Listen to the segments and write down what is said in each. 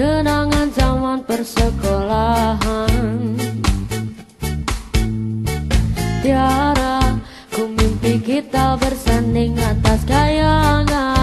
Kenangan zaman persekolahan. Tiara Ku mimpi kita bersanding atas kayangan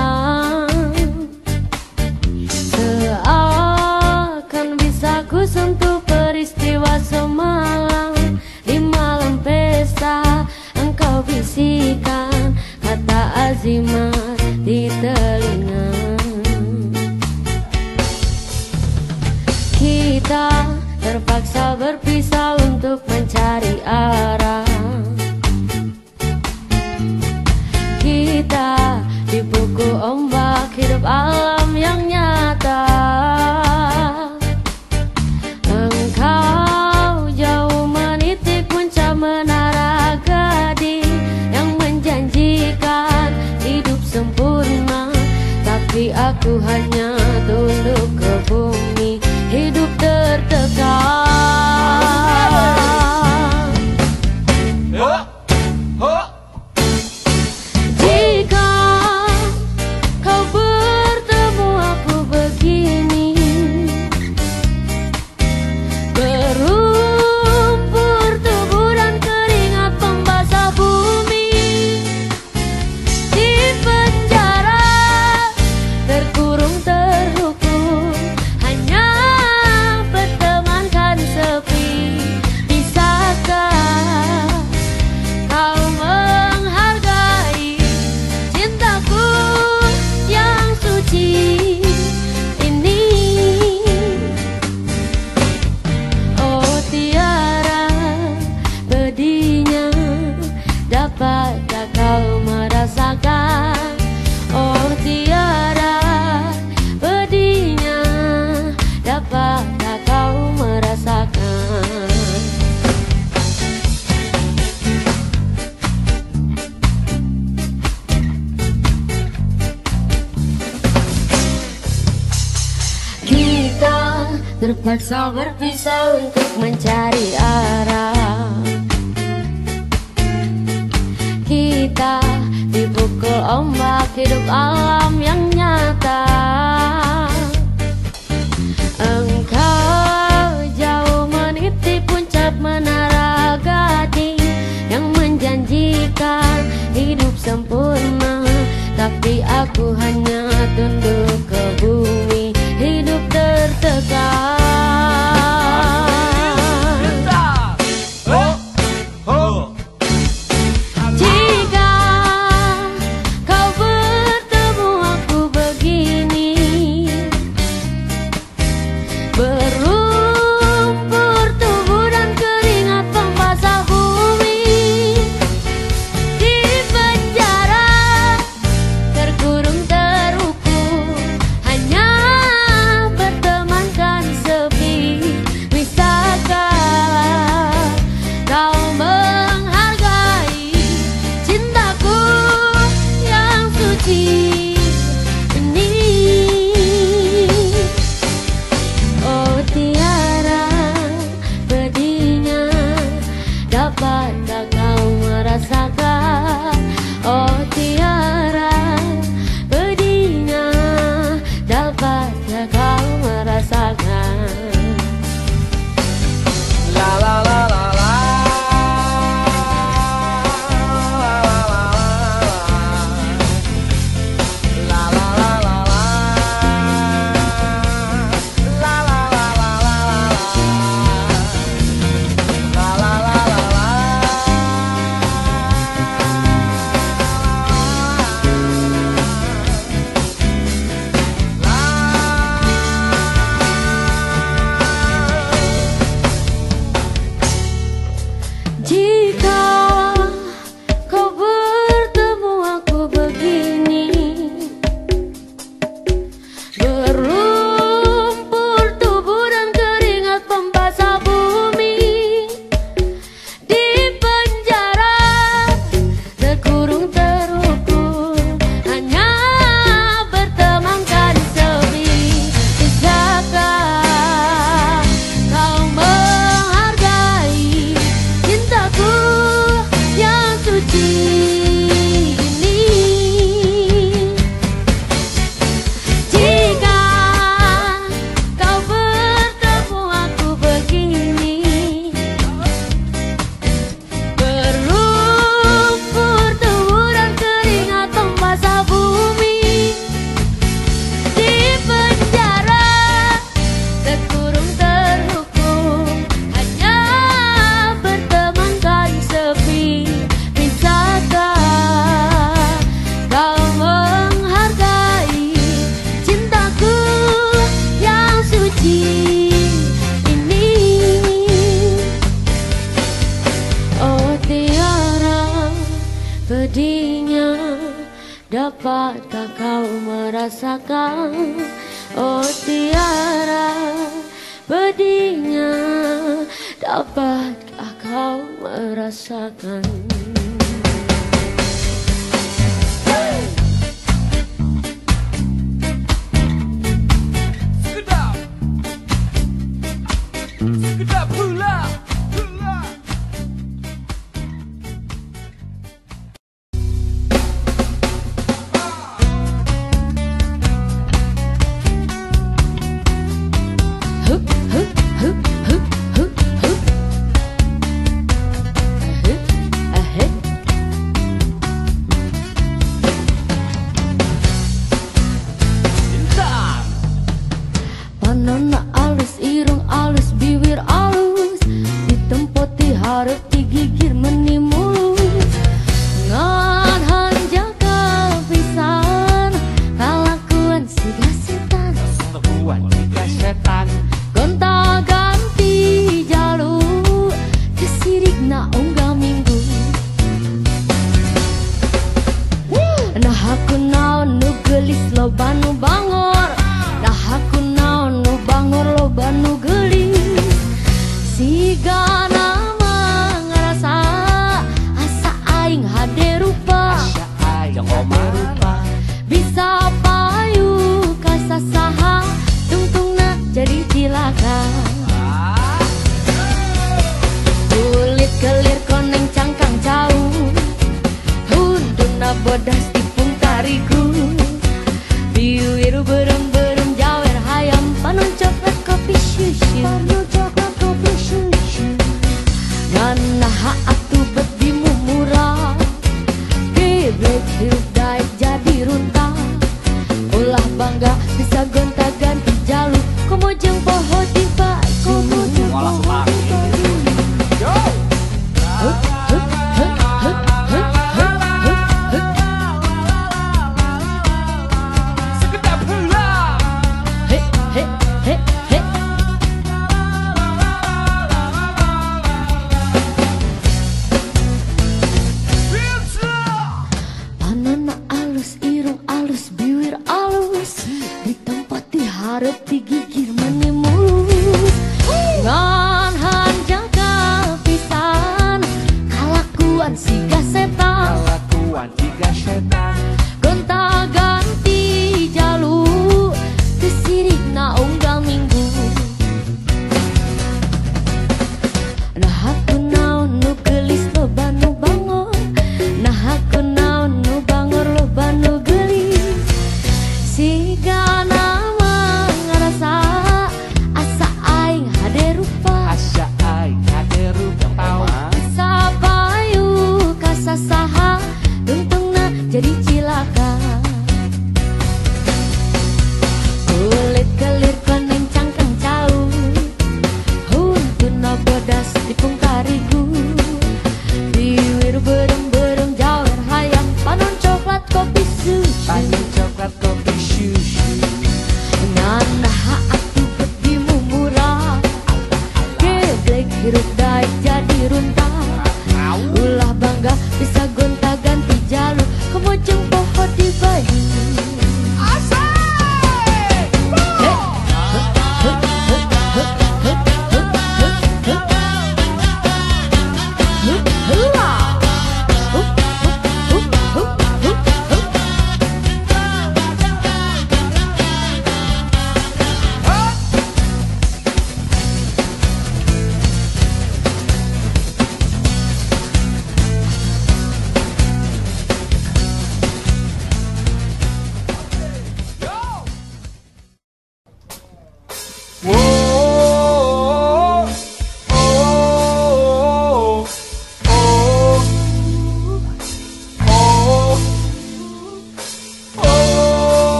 arah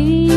see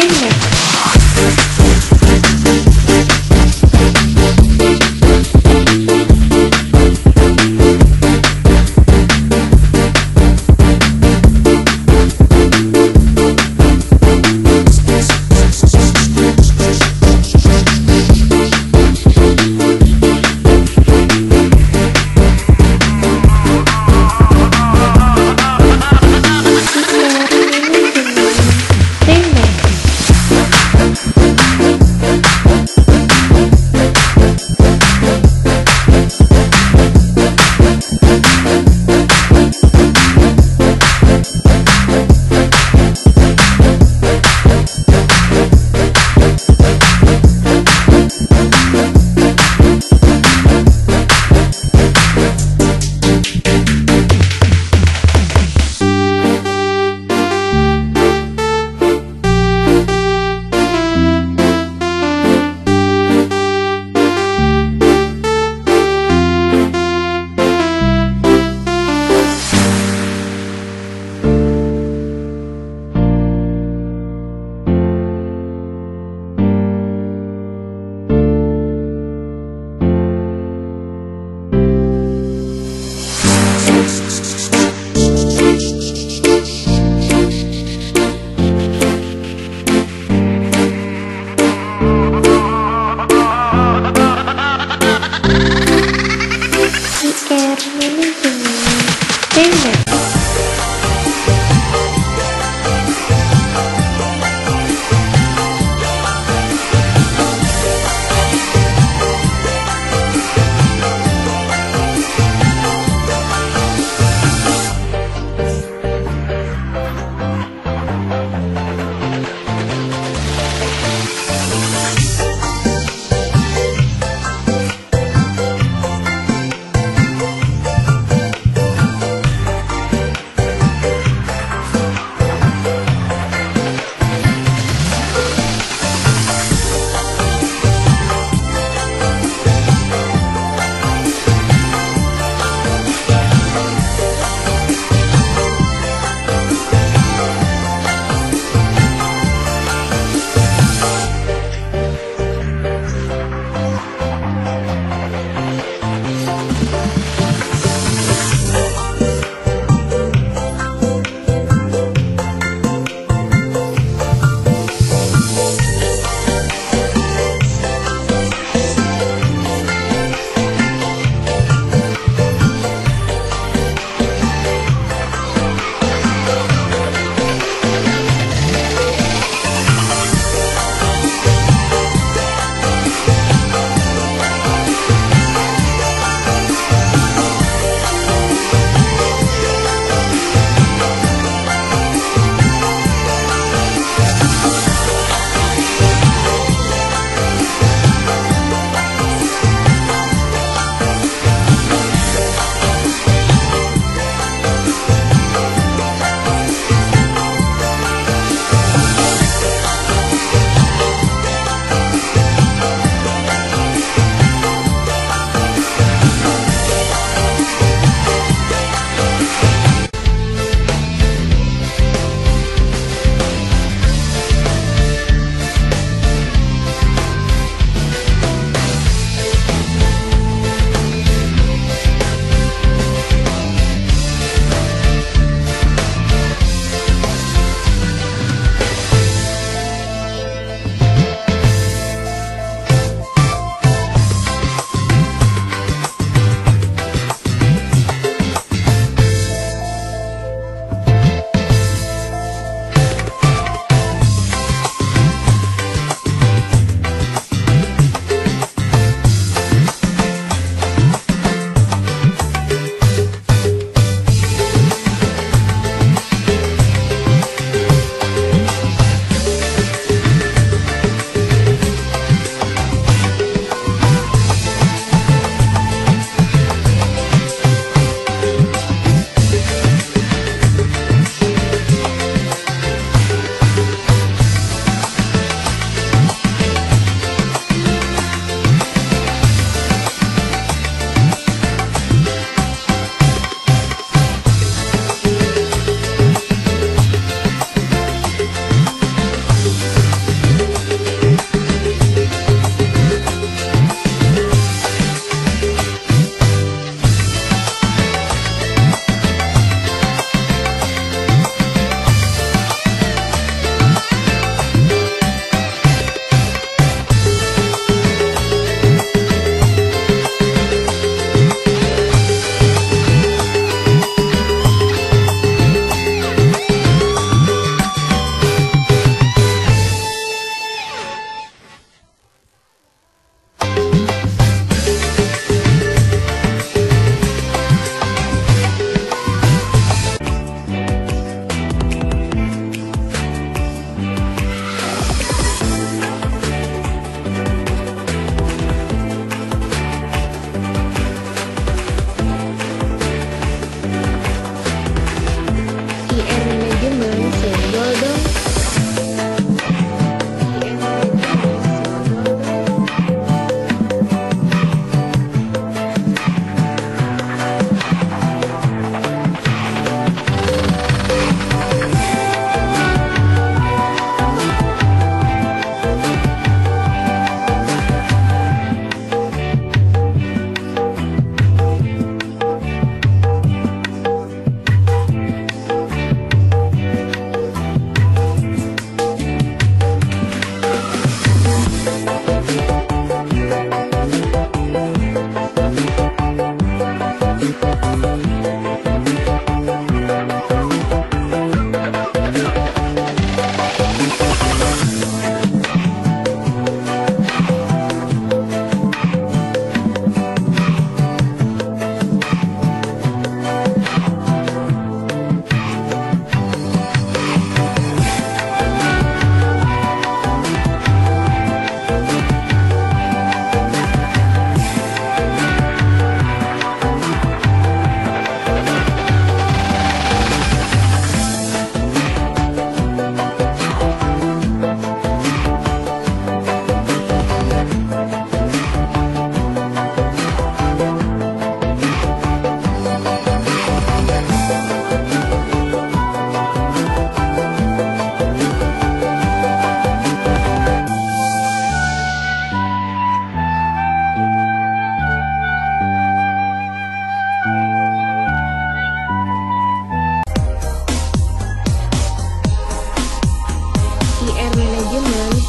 変です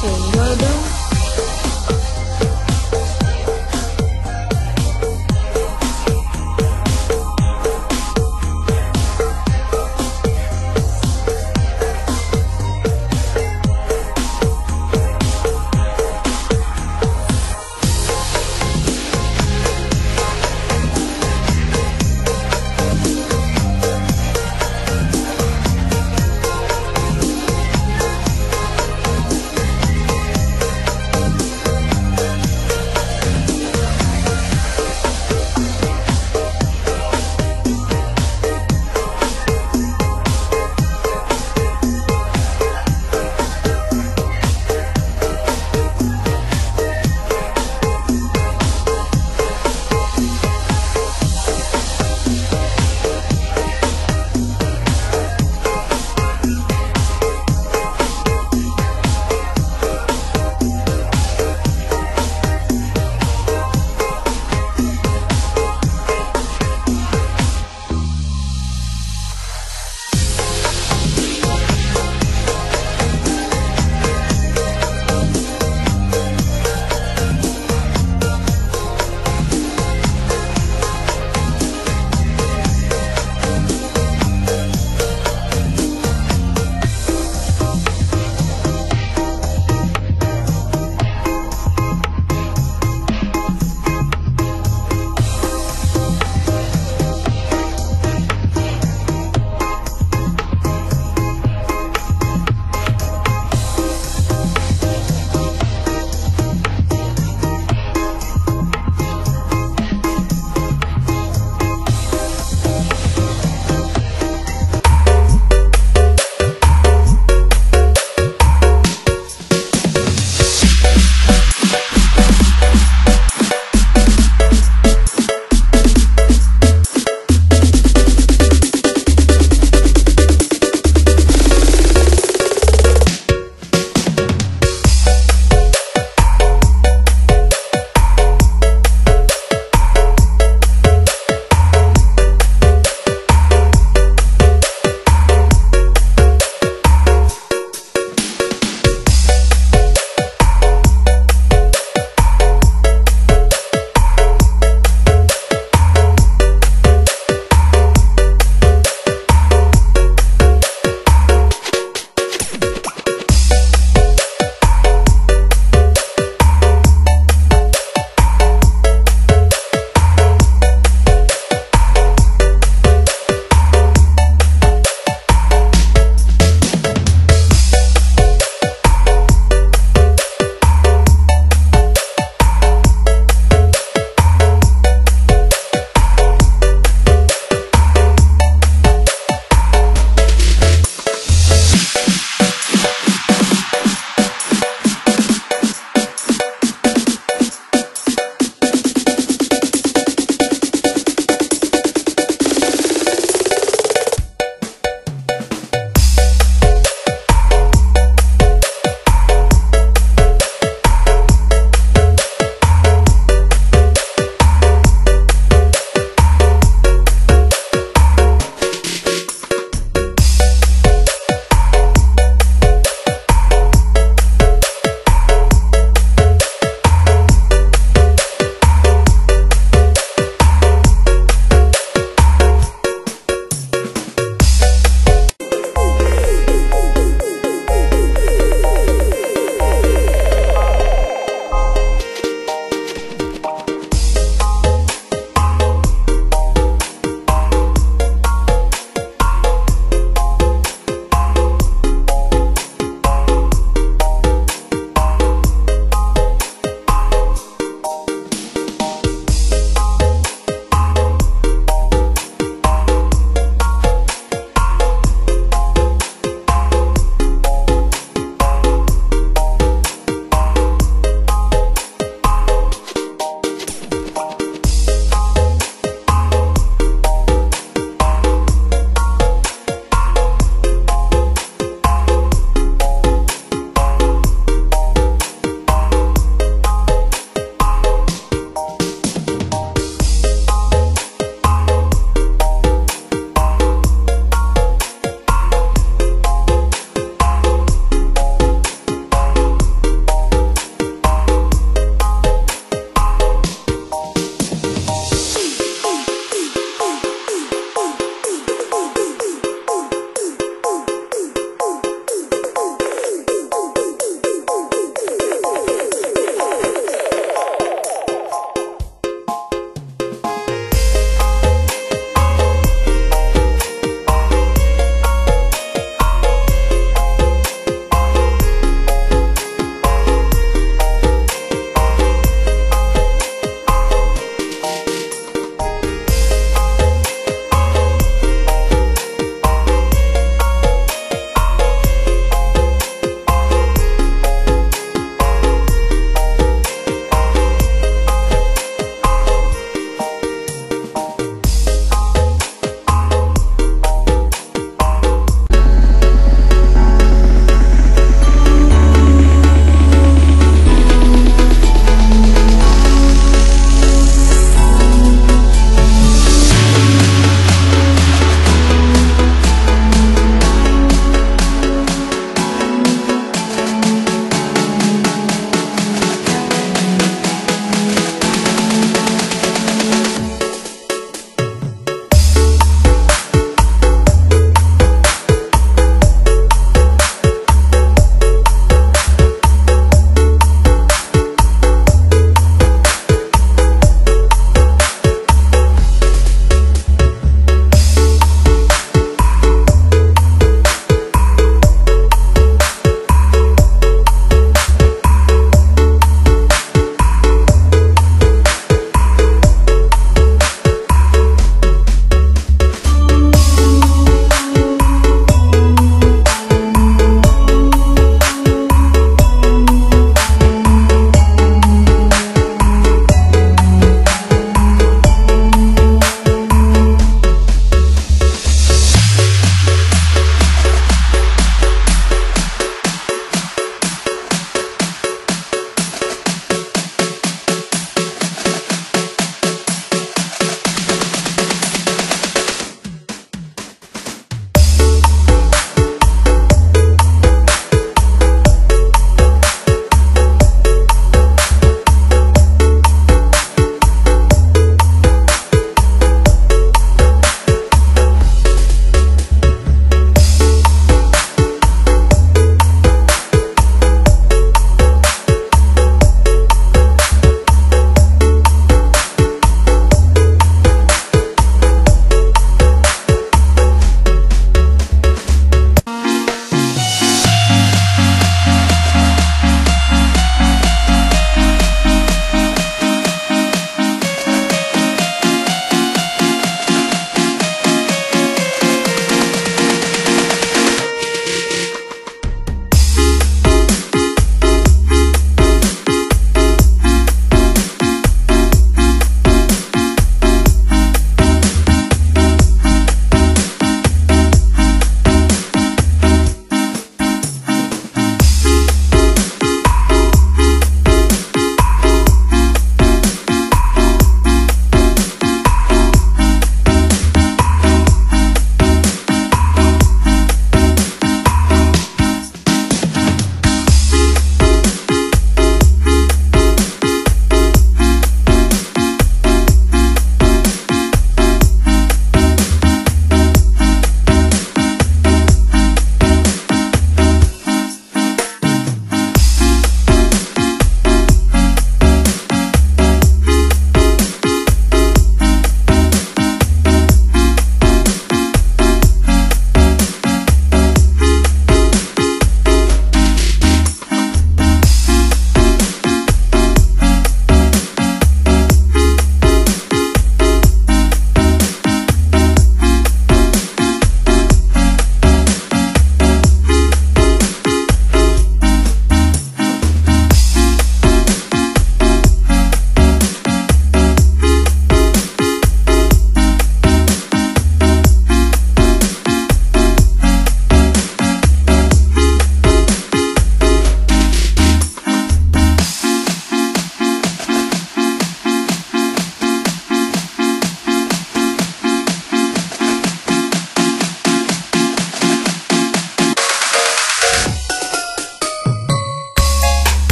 soon.